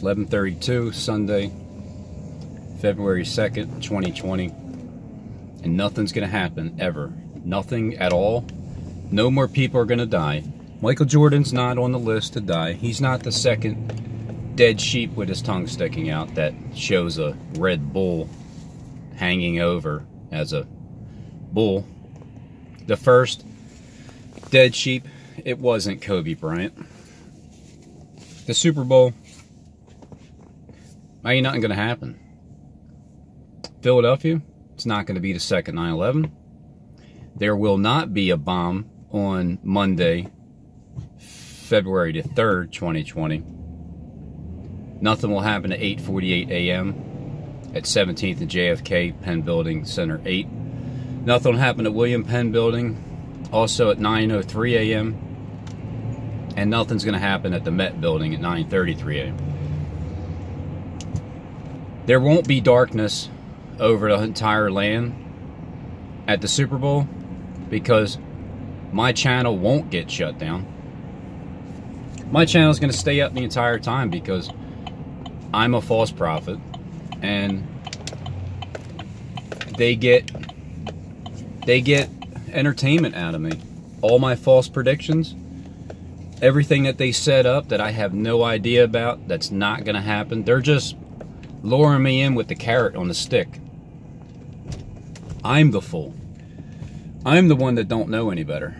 11:32 Sunday, February 2nd, 2020. And nothing's going to happen ever. Nothing at all. No more people are going to die. Michael Jordan's not on the list to die. He's not the second dead sheep with his tongue sticking out that shows a Red Bull hanging over as a bull. The first dead sheep, it wasn't Kobe Bryant. The Super Bowl, ain't nothing going to happen. Philadelphia, it's not going to be the second 9 11. There will not be a bomb on Monday, February the 3rd, 2020. Nothing will happen at 8:48 a.m. at 17th and JFK Penn Building Center 8. Nothing will happen at William Penn Building also at 9:03 a.m. And nothing's going to happen at the Met Building at 9:33 a.m. There won't be darkness over the entire land at the Super Bowl because my channel won't get shut down. My channel is going to stay up the entire time because I'm a false prophet and they get they get entertainment out of me. All my false predictions, everything that they set up that I have no idea about, that's not going to happen. They're just luring me in with the carrot on the stick. I'm the fool. I'm the one that don't know any better.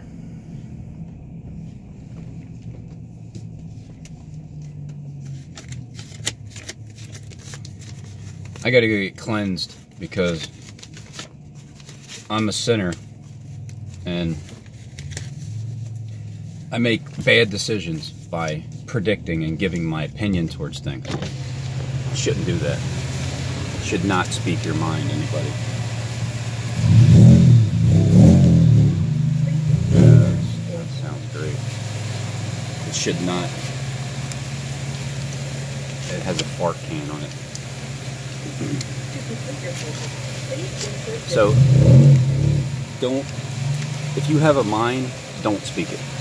I gotta go get cleansed because I'm a sinner and I make bad decisions by predicting and giving my opinion towards things. Shouldn't do that. Should not speak your mind, anybody. that sounds great. It should not. It has a fart can on it. So, don't, if you have a mind, don't speak it.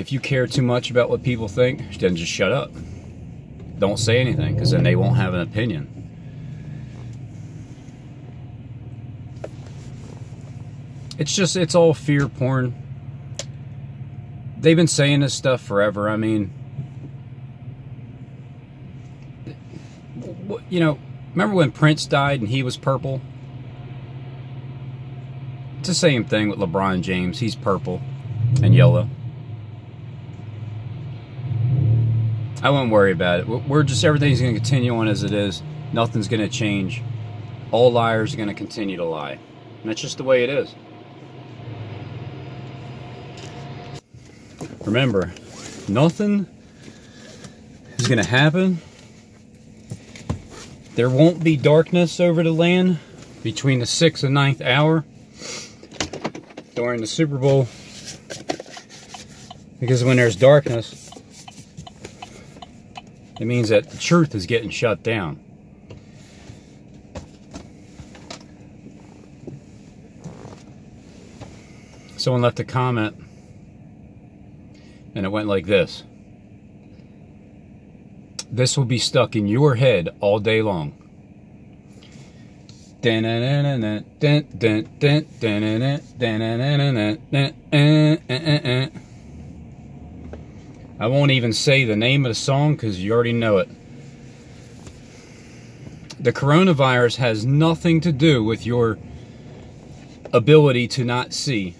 If you care too much about what people think, then just shut up. Don't say anything, because then they won't have an opinion. It's just, it's all fear porn they've been saying this stuff forever. I mean, you know, remember when Prince died and he was purple? It's the same thing with LeBron James. He's purple and yellow. I won't worry about it. We're just, everything's going to continue on as it is. Nothing's going to change. All liars are going to continue to lie. And that's just the way it is. Remember, nothing is going to happen. There won't be darkness over the land between the 6th and 9th hour during the Super Bowl. Because when there's darkness, it means that the truth is getting shut down. Someone left a comment and it went like this. This will be stuck in your head all day long. I won't even say the name of the song because you already know it. The coronavirus has nothing to do with your ability to not see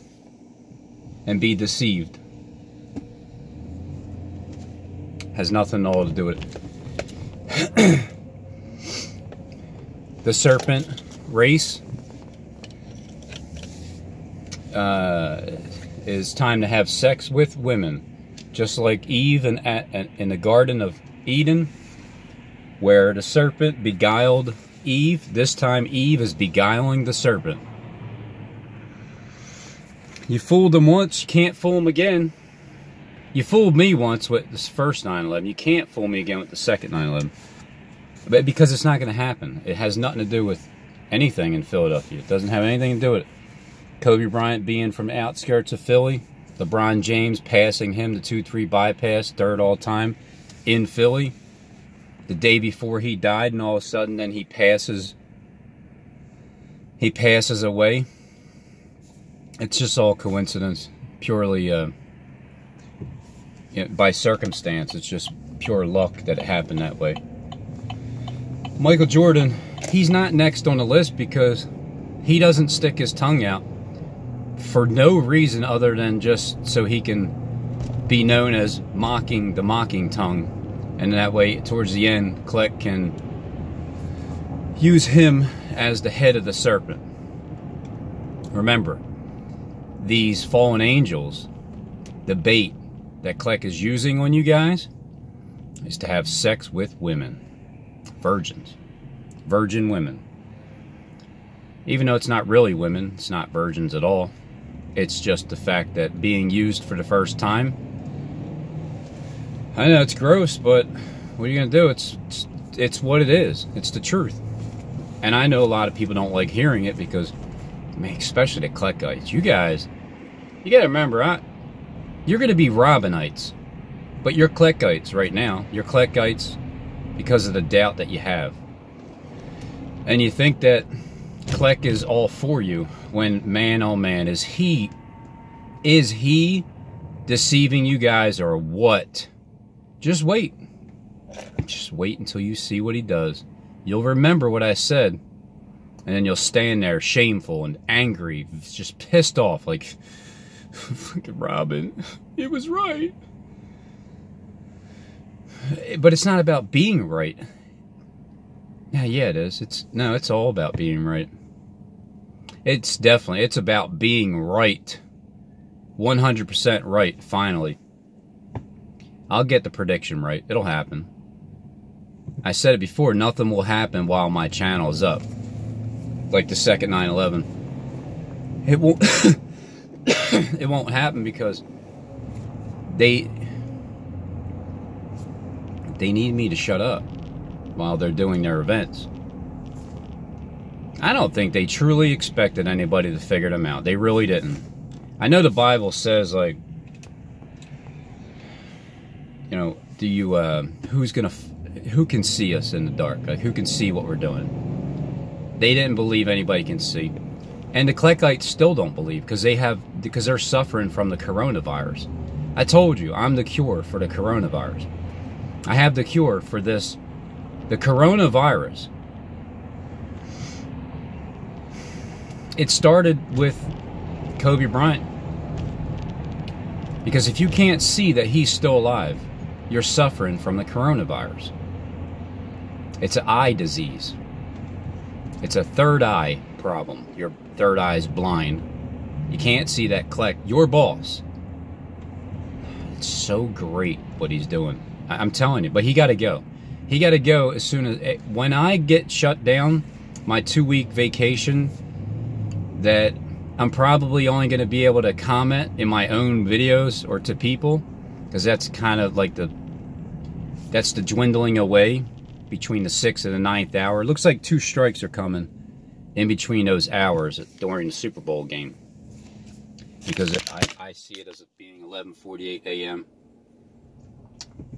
and be deceived. Has nothing at all to do with it. the serpent race uh, is time to have sex with women, just like Eve in, in the Garden of Eden, where the serpent beguiled Eve. This time, Eve is beguiling the serpent. You fooled them once, you can't fool them again. You fooled me once with this first 9/11. You can't fool me again with the second 9/11. But because it's not going to happen. It has nothing to do with anything in Philadelphia. It doesn't have anything to do with it. Kobe Bryant being from the outskirts of Philly, LeBron James passing him the 2 3 bypass, third all time in Philly, the day before he died, and all of a sudden then he passes. He passes away. It's just all coincidence, purely uh, by circumstance. It's just pure luck that it happened that way. Michael Jordan, he's not next on the list because he doesn't stick his tongue out for no reason other than just so he can be known as mocking the mocking tongue. And that way, towards the end, Kleck can use him as the head of the serpent. Remember, these fallen angels, the bait that Kleck is using on you guys, is to have sex with women, virgins, virgin women. Even though it's not really women, it's not virgins at all. It's just the fact that being used for the first time. I know it's gross, but what are you gonna do? It's it's, it's what it is. It's the truth. And I know a lot of people don't like hearing it because, I mean, especially the Kleckites. You guys, you gotta remember, I, you're gonna be Robinites, but you're Kleckites right now. You're Kleckites because of the doubt that you have. And you think that Kleck is all for you when man oh man is he is he deceiving you guys or what? Just wait. Just wait until you see what he does. You'll remember what I said. And then you'll stand there shameful and angry, just pissed off like fucking Robin. It was right. But it's not about being right. Yeah, yeah, it is. It's no, it's all about being right. It's definitely it's about being right. 100% right finally. I'll get the prediction right. It'll happen. I said it before, nothing will happen while my channel is up. Like the second 9/11. It won't it won't happen because they they need me to shut up while they're doing their events. I don't think they truly expected anybody to figure them out. They really didn't. I know the Bible says, like, you know, do you, uh, who's gonna, who can see us in the dark? Like, who can see what we're doing? They didn't believe anybody can see. And the Kleckites still don't believe because they have, because they're suffering from the coronavirus. I told you, I'm the cure for the coronavirus. I have the cure for this, the coronavirus. It started with Kobe Bryant. Because if you can't see that he's still alive, you're suffering from the coronavirus. It's an eye disease. It's a third eye problem. Your third eye is blind. You can't see that Kleck. Your boss. It's so great what he's doing. I'm telling you. But he got to go. He got to go as soon as... Eh, when I get shut down, my two-week vacation that I'm probably only going to be able to comment in my own videos or to people because that's kind of like the that's the dwindling away between the sixth and the ninth hour. It looks like two strikes are coming in between those hours during the Super Bowl game because I, I see it as it being 11:48 a.m.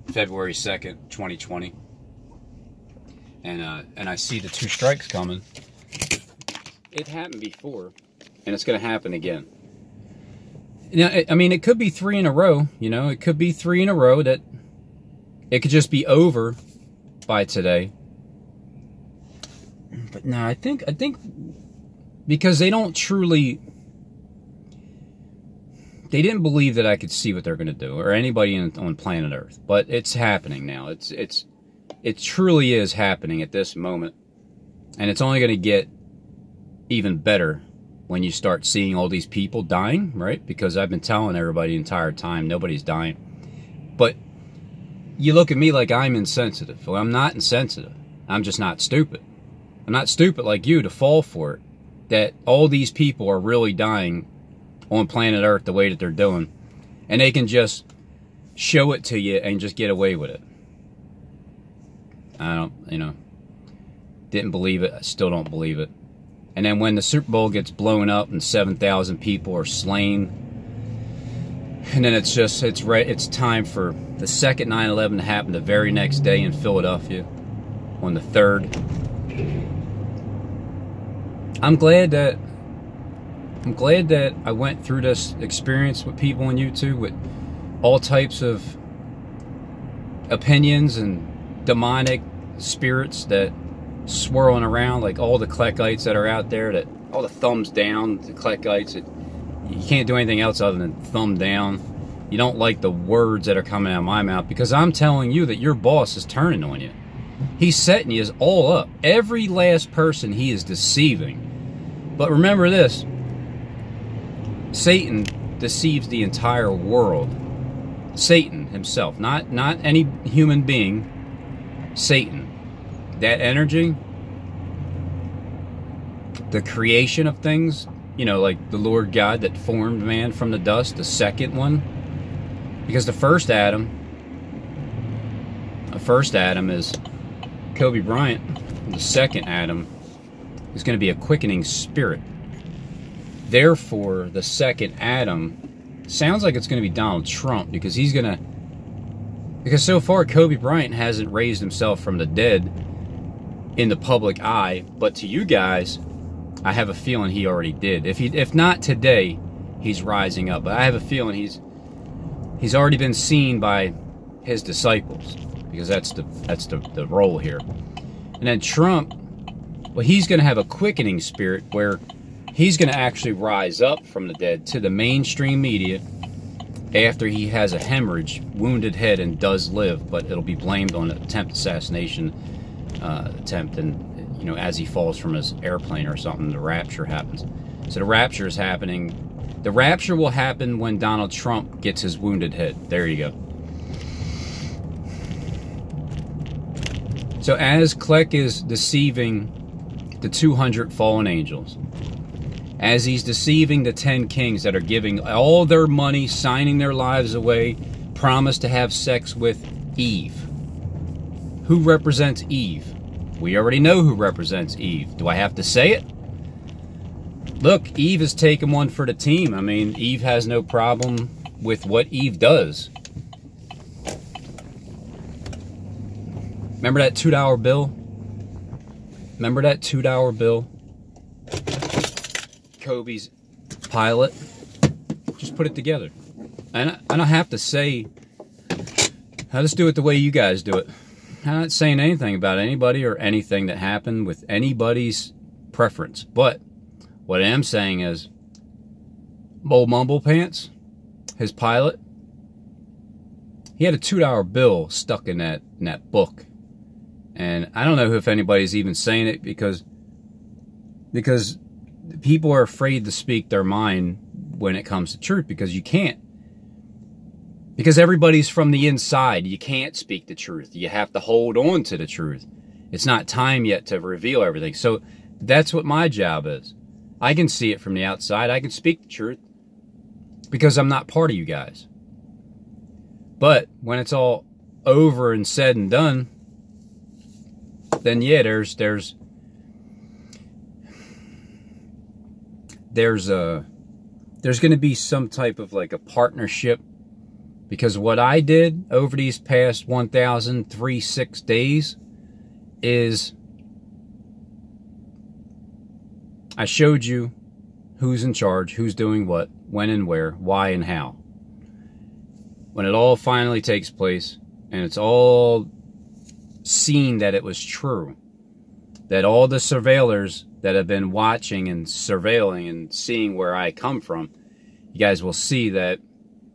February 2nd, 2020, and uh, and I see the two strikes coming it happened before, and it's going to happen again. Now, I mean, it could be three in a row. You know, it could be three in a row that it could just be over by today. But no, I think I think because they don't truly they didn't believe that I could see what they're going to do or anybody in, on planet Earth. But it's happening now. It's it's it truly is happening at this moment, and it's only going to get even better when you start seeing all these people dying, right? Because I've been telling everybody the entire time nobody's dying. But you look at me like I'm insensitive. Well, I'm not insensitive. I'm just not stupid. I'm not stupid like you to fall for it. That all these people are really dying on planet Earth the way that they're doing. And they can just show it to you and just get away with it. I don't, you know, didn't believe it. I still don't believe it. And then when the Super Bowl gets blown up and 7,000 people are slain, and then it's just it's right it's time for the second 9/11 to happen the very next day in Philadelphia on the 3rd. I'm glad that I'm glad that I went through this experience with people on YouTube with all types of opinions and demonic spirits that swirling around like all the Kleckites that are out there that all the thumbs down the Kleckites that you can't do anything else other than thumb down. You don't like the words that are coming out of my mouth because I'm telling you that your boss is turning on you. He's setting you all up. Every last person he is deceiving. But remember this. Satan deceives the entire world. Satan himself. Not not any human being. Satan that energy, the creation of things, you know, like the Lord God that formed man from the dust, the second one, because the first Adam, the first Adam is Kobe Bryant, the second Adam is going to be a quickening spirit. Therefore, the second Adam sounds like it's going to be Donald Trump because he's going to because so far Kobe Bryant hasn't raised himself from the dead in the public eye, but to you guys, I have a feeling he already did. If he, if not today, he's rising up. But I have a feeling he's he's already been seen by his disciples because that's the that's the, the role here. And then Trump, well, he's going to have a quickening spirit where he's going to actually rise up from the dead to the mainstream media after he has a hemorrhage, wounded head, and does live, but it'll be blamed on an attempt assassination uh, attempt, and you know, as he falls from his airplane or something, the rapture happens. So the rapture is happening. The rapture will happen when Donald Trump gets his wounded head. There you go. So as Kleck is deceiving the 200 fallen angels, as he's deceiving the 10 kings that are giving all their money, signing their lives away, promise to have sex with Eve. Who represents Eve? We already know who represents Eve. Do I have to say it? Look, Eve is taking one for the team. I mean, Eve has no problem with what Eve does. Remember that $2 bill? Remember that $2 bill? Kobe's pilot? Just put it together. And I, I don't have to say, I just do it the way you guys do it. I'm not saying anything about anybody or anything that happened with anybody's preference. But what I am saying is, Old Mumble Pants, his pilot, he had a two dollar bill stuck in that in that book, and I don't know if anybody's even saying it because because people are afraid to speak their mind when it comes to truth because you can't because everybody's from the inside. You can't speak the truth. You have to hold on to the truth. It's not time yet to reveal everything. So that's what my job is. I can see it from the outside. I can speak the truth because I'm not part of you guys. But when it's all over and said and done, then yeah, there's there's there's a there's going to be some type of like a partnership because what I did over these past 1,036 days is I showed you who's in charge, who's doing what, when and where, why and how. When it all finally takes place and it's all seen that it was true, that all the surveillors that have been watching and surveilling and seeing where I come from, you guys will see that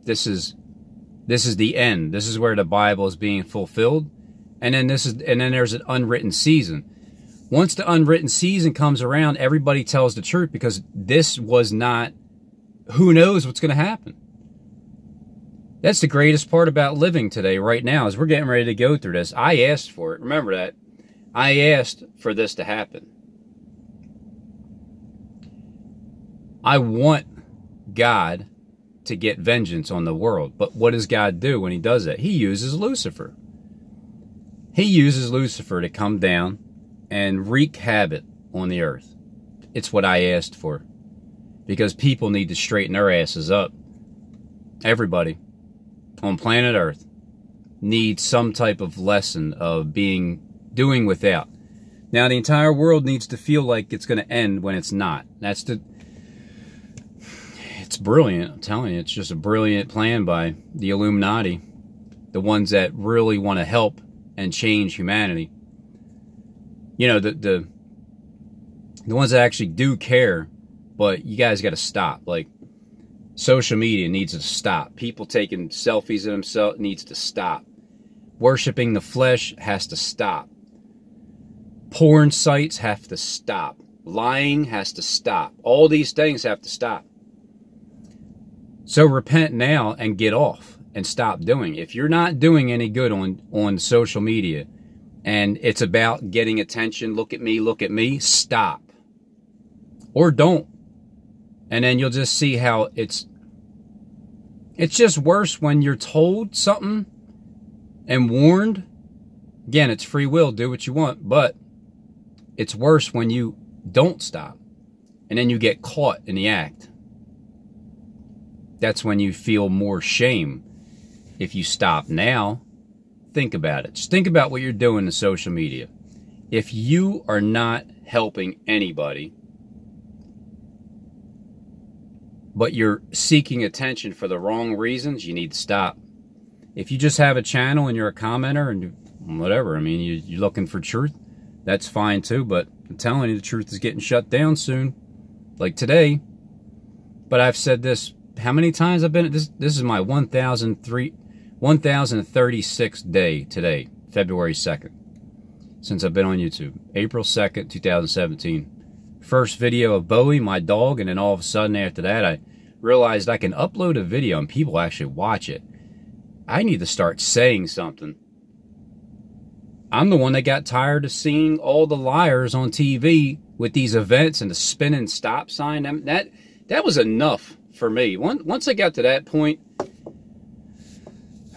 this is this is the end. This is where the Bible is being fulfilled. And then this is and then there's an unwritten season. Once the unwritten season comes around, everybody tells the truth because this was not who knows what's going to happen. That's the greatest part about living today right now is we're getting ready to go through this. I asked for it. Remember that. I asked for this to happen. I want God to get vengeance on the world. But what does God do when he does that? He uses Lucifer. He uses Lucifer to come down and wreak havoc on the earth. it's what I asked for. Because people need to straighten their asses up. Everybody on planet Earth needs some type of lesson of being doing without. Now the entire world needs to feel like it's going to end when it's not. That's the It's brilliant, I'm telling you. It's just a brilliant plan by the Illuminati, the ones that really want to help and change humanity. You know, the the the ones that actually do care, but you guys got to stop. Like social media needs to stop. People taking selfies of themselves needs to stop. Worshipping the flesh has to stop. Porn sites have to stop. Lying has to stop. All these things have to stop. So repent now and get off and stop doing. If you're not doing any good on on social media and it's about getting attention, look at me, look at me, stop. Or don't. And then you'll just see how it's it's just worse when you're told something and warned. Again, it's free will, do what you want, but it's worse when you don't stop and then you get caught in the act. That's when you feel more shame. If you stop now, think about it. Just think about what you're doing to social media. If you are not helping anybody, but you're seeking attention for the wrong reasons, you need to stop. If you just have a channel and you're a commenter and whatever, I mean, you, are looking for truth, that's fine too, but I'm telling you, the truth is getting shut down soon, like today. But I've said this, how many times I've been, at this, this is my 1,003, 1036th day today, February 2nd, since I've been on YouTube. April 2nd, 2017. First video of Bowie, my dog, and then all of a sudden after that, I realized I can upload a video and people actually watch it. I need to start saying something I'm the one that got tired of seeing all the liars on TV with these events and the spinning stop sign. That that was enough for me. Once I got to that point,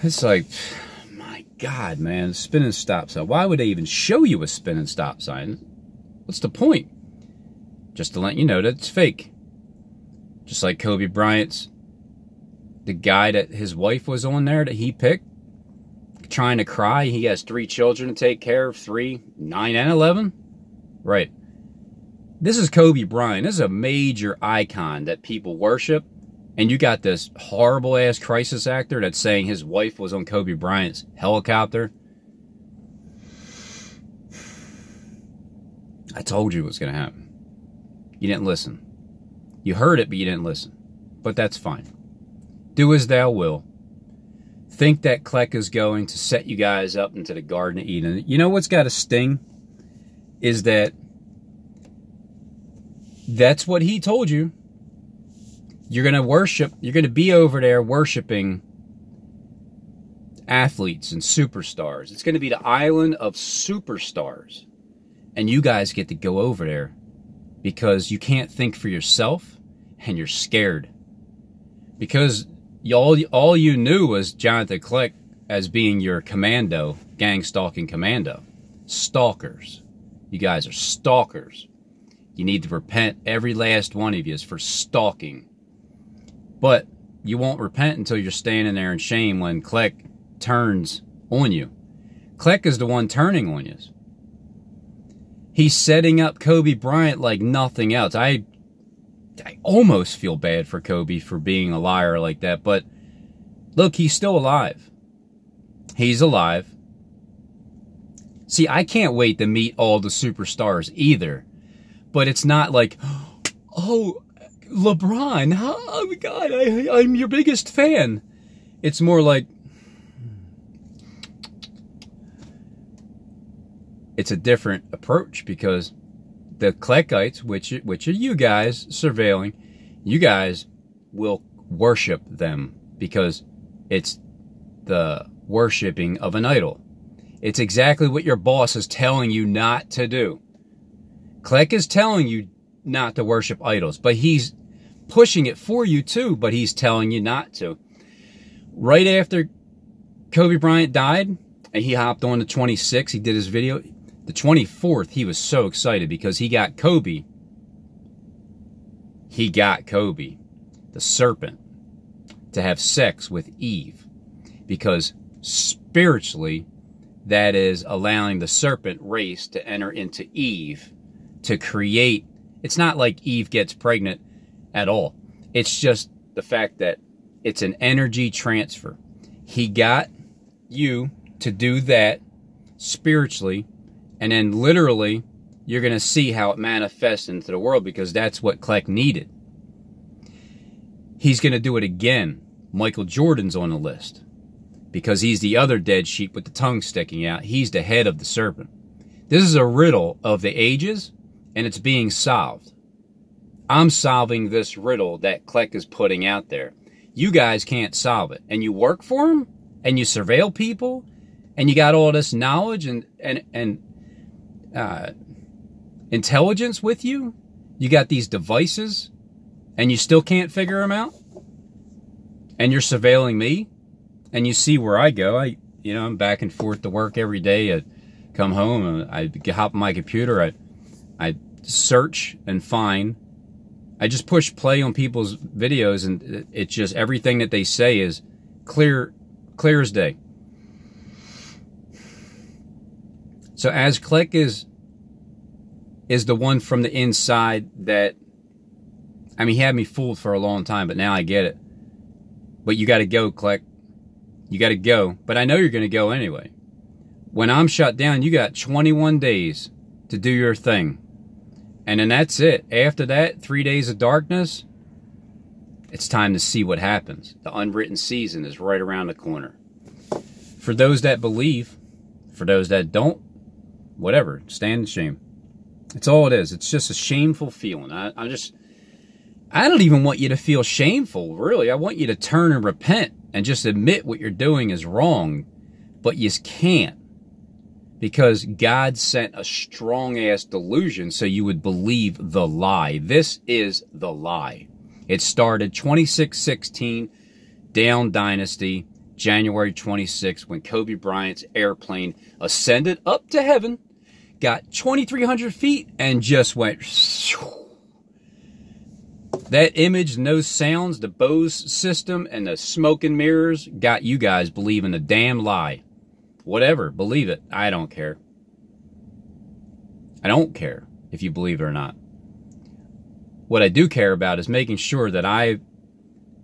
it's like, my God, man, spinning stop sign. Why would they even show you a spinning stop sign? What's the point? Just to let you know that it's fake. Just like Kobe Bryant's, the guy that his wife was on there that he picked trying to cry. He has three children to take care of, three, nine, and 11. Right. This is Kobe Bryant. This is a major icon that people worship. And you got this horrible ass crisis actor that's saying his wife was on Kobe Bryant's helicopter. I told you it was going to happen. You didn't listen. You heard it, but you didn't listen. But that's fine. Do as thou will think that Kleck is going to set you guys up into the Garden of Eden. You know what's got a sting? Is that that's what he told you. You're going to worship, you're going to be over there worshiping athletes and superstars. It's going to be the island of superstars. And you guys get to go over there because you can't think for yourself and you're scared. Because all, all you knew was Jonathan Kleck as being your commando, gang stalking commando. Stalkers. You guys are stalkers. You need to repent, every last one of you, is for stalking. But you won't repent until you're standing there in shame when Kleck turns on you. Kleck is the one turning on you. He's setting up Kobe Bryant like nothing else. I I almost feel bad for Kobe for being a liar like that, but look, he's still alive. He's alive. See, I can't wait to meet all the superstars either. But it's not like, oh, LeBron, oh God, I, I'm your biggest fan. It's more like, it's a different approach because the Kleckites, which which are you guys surveilling, you guys will worship them because it's the worshiping of an idol. It's exactly what your boss is telling you not to do. Kleck is telling you not to worship idols, but he's pushing it for you too, but he's telling you not to. Right after Kobe Bryant died, and he hopped on the 26, he did his video, the 24th, he was so excited because he got Kobe he got Kobe, the serpent, to have sex with Eve because spiritually, that is allowing the serpent race to enter into Eve to create. It's not like Eve gets pregnant at all. It's just the fact that it's an energy transfer. He got you to do that spiritually, and then literally you're going to see how it manifests into the world because that's what Kleck needed. He's going to do it again. Michael Jordan's on the list because he's the other dead sheep with the tongue sticking out. He's the head of the serpent. This is a riddle of the ages, and it's being solved. I'm solving this riddle that Kleck is putting out there. You guys can't solve it. And you work for him, and you surveil people, and you got all this knowledge and, and, and uh, intelligence with you. You got these devices and you still can't figure them out. And you're surveilling me and you see where I go. I, you know, I'm back and forth to work every day. I come home and I hop on my computer. I, I search and find. I just push play on people's videos and it's just everything that they say is clear, clear as day. So as Kleck is is the one from the inside that I mean he had me fooled for a long time, but now I get it. But you gotta go, Kleck. You gotta go. But I know you're gonna go anyway. When I'm shut down, you got 21 days to do your thing. And then that's it. After that, three days of darkness, it's time to see what happens. The unwritten season is right around the corner. For those that believe, for those that don't, whatever, stand in shame. It's all it is. It's just a shameful feeling. I, I'm just, I don't even want you to feel shameful, really. I want you to turn and repent and just admit what you're doing is wrong, but you can't because God sent a strong ass delusion so you would believe the lie. This is the lie. It started 2616 down dynasty, January 26 when Kobe Bryant's airplane ascended up to heaven got 2,300 feet and just went. That image no sounds, the Bose system and the smoke and mirrors got you guys believing the damn lie. Whatever, believe it. I don't care. I don't care if you believe it or not. What I do care about is making sure that I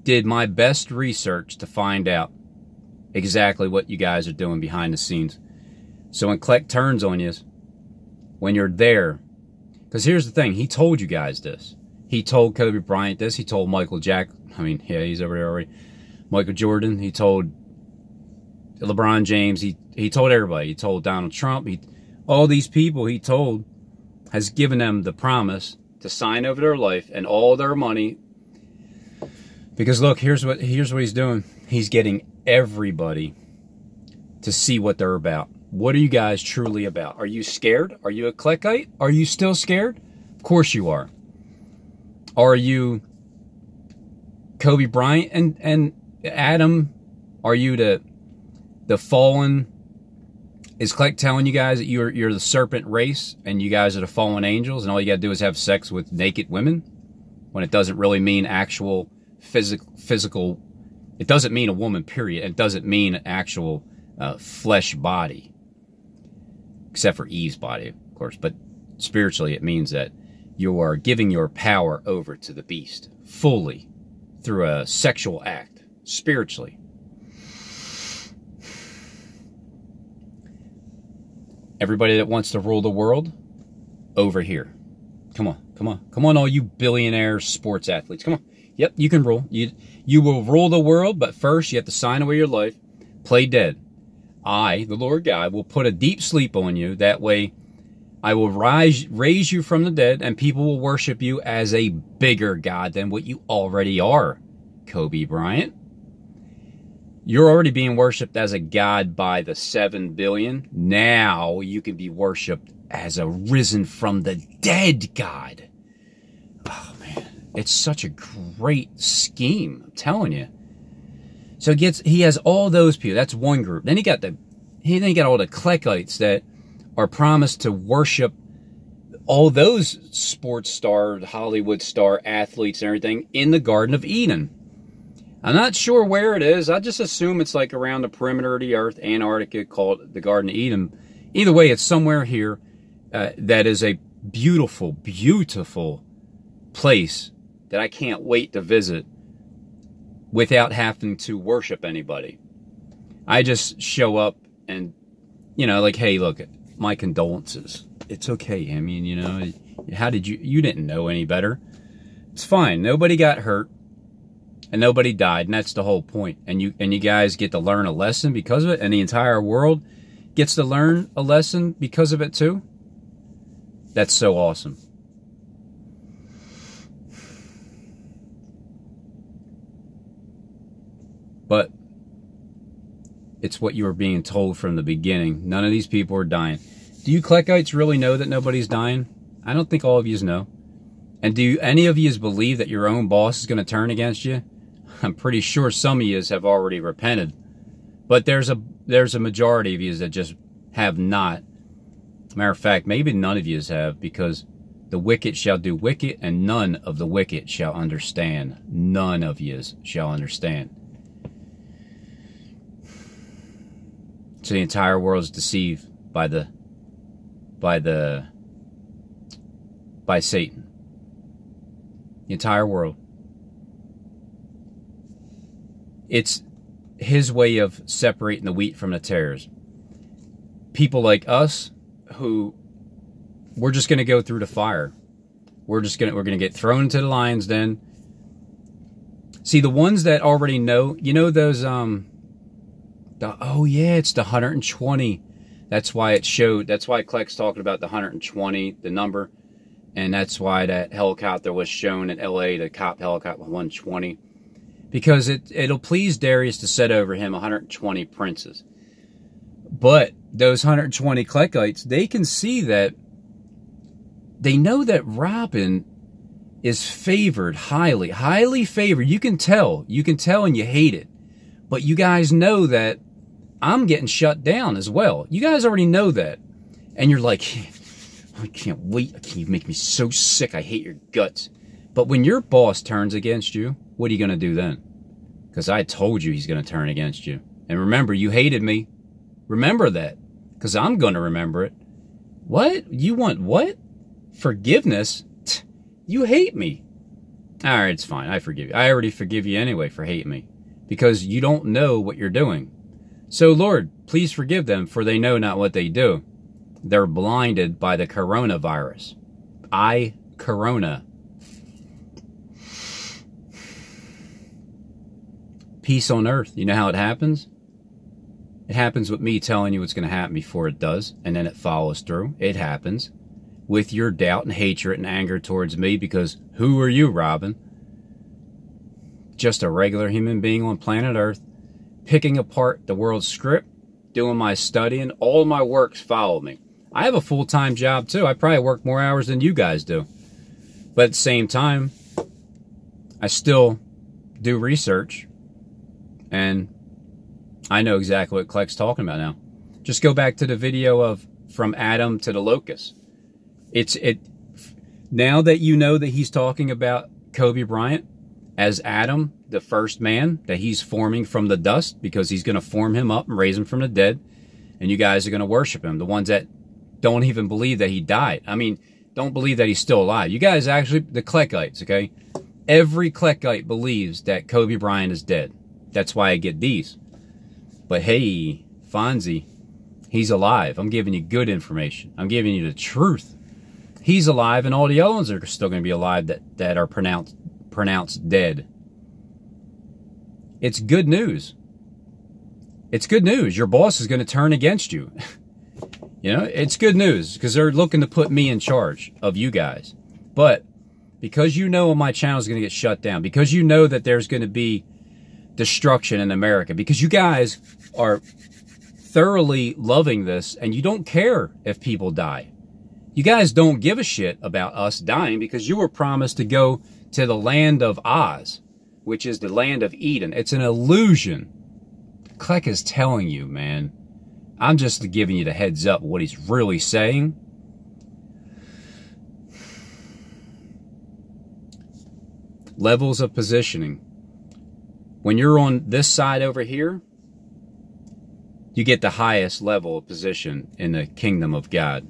did my best research to find out exactly what you guys are doing behind the scenes. So when Kleck turns on you, when you're there. Because here's the thing, he told you guys this. He told Kobe Bryant this. He told Michael Jack. I mean, yeah, he's over there already. Michael Jordan. He told LeBron James. He he told everybody. He told Donald Trump. He all these people he told has given them the promise to sign over their life and all their money. Because look, here's what here's what he's doing. He's getting everybody to see what they're about. What are you guys truly about? Are you scared? Are you a Kleckite? Are you still scared? Of course you are. Are you Kobe Bryant and, and Adam? Are you the the fallen? Is Kleck telling you guys that you're you're the serpent race and you guys are the fallen angels and all you gotta do is have sex with naked women? When it doesn't really mean actual physical physical it doesn't mean a woman, period. It doesn't mean actual uh, flesh body except for Eve's body, of course. But spiritually, it means that you are giving your power over to the beast fully through a sexual act, spiritually. Everybody that wants to rule the world, over here. Come on, come on, come on, all you billionaire sports athletes. Come on. Yep, you can rule. You you will rule the world, but first you have to sign away your life, play dead. I, the Lord God, will put a deep sleep on you. That way, I will rise, raise you from the dead, and people will worship you as a bigger God than what you already are, Kobe Bryant. You're already being worshiped as a God by the seven billion. Now you can be worshiped as a risen from the dead God. Oh man, it's such a great scheme. I'm telling you. So he gets he has all those people. That's one group. Then he got the he then he got all the Kleckites that are promised to worship all those sports star, Hollywood star athletes and everything in the Garden of Eden. I'm not sure where it is. I just assume it's like around the perimeter of the earth, Antarctica, called the Garden of Eden. Either way, it's somewhere here uh, that is a beautiful, beautiful place that I can't wait to visit without having to worship anybody. I just show up and, you know, like, hey, look, my condolences. It's okay. I mean, you know, how did you, you didn't know any better. It's fine. Nobody got hurt and nobody died. And that's the whole point. And you, and you guys get to learn a lesson because of it. And the entire world gets to learn a lesson because of it too. That's so awesome. But it's what you were being told from the beginning. None of these people are dying. Do you Kleckites really know that nobody's dying? I don't think all of you know. And do any of you believe that your own boss is going to turn against you? I'm pretty sure some of you have already repented. But there's a there's a majority of you that just have not. Matter of fact, maybe none of you have because the wicked shall do wicked and none of the wicked shall understand. None of you shall understand. So the entire world is deceived by the by the by Satan. The entire world. It's his way of separating the wheat from the tares. People like us who we're just going to go through the fire. We're just going to we're going to get thrown into the lion's den. See the ones that already know, you know those um the, oh yeah, it's the 120. That's why it showed. That's why Kleck's talking about the 120, the number, and that's why that helicopter was shown in L.A. The cop helicopter 120, because it it'll please Darius to set over him 120 princes. But those 120 Kleckites, they can see that. They know that Robin is favored highly, highly favored. You can tell. You can tell, and you hate it. But you guys know that I'm getting shut down as well. You guys already know that. And you're like, I can't wait. You make me so sick. I hate your guts. But when your boss turns against you, what are you going to do then? Because I told you he's going to turn against you. And remember, you hated me. Remember that. Because I'm going to remember it. What? You want what? Forgiveness? You hate me. All right, it's fine. I forgive you. I already forgive you anyway for hating me. Because you don't know what you're doing. So, Lord, please forgive them, for they know not what they do. They're blinded by the coronavirus. I, corona. Peace on earth. You know how it happens? It happens with me telling you what's going to happen before it does, and then it follows through. It happens with your doubt and hatred and anger towards me because who are you, Robin? Just a regular human being on planet Earth picking apart the world's script, doing my studying. All my works follow me. I have a full-time job too. I probably work more hours than you guys do. But at the same time, I still do research and I know exactly what Kleck's talking about now. Just go back to the video of from Adam to the locust. It's it now that you know that he's talking about Kobe Bryant as Adam the first man that he's forming from the dust because he's going to form him up and raise him from the dead. And you guys are going to worship him. The ones that don't even believe that he died. I mean, don't believe that he's still alive. You guys actually, the Kleckites, okay? Every Kleckite believes that Kobe Bryant is dead. That's why I get these. But hey, Fonzie, he's alive. I'm giving you good information. I'm giving you the truth. He's alive, and all the other ones are still going to be alive that, that are pronounced pronounced dead. It's good news. It's good news. Your boss is going to turn against you. you know, it's good news because they're looking to put me in charge of you guys. But because you know my channel is going to get shut down, because you know that there's going to be destruction in America because you guys are thoroughly loving this and you don't care if people die. You guys don't give a shit about us dying because you were promised to go to the land of Oz, which is the land of Eden. It's an illusion. Kleck is telling you, man. I'm just giving you the heads up what he's really saying. Levels of positioning. When you're on this side over here, you get the highest level of position in the kingdom of God.